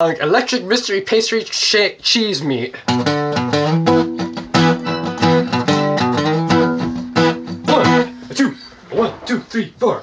like electric mystery pastry sh- cheese meat. One, two, one, two, three, four.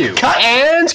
you. Cut and cut.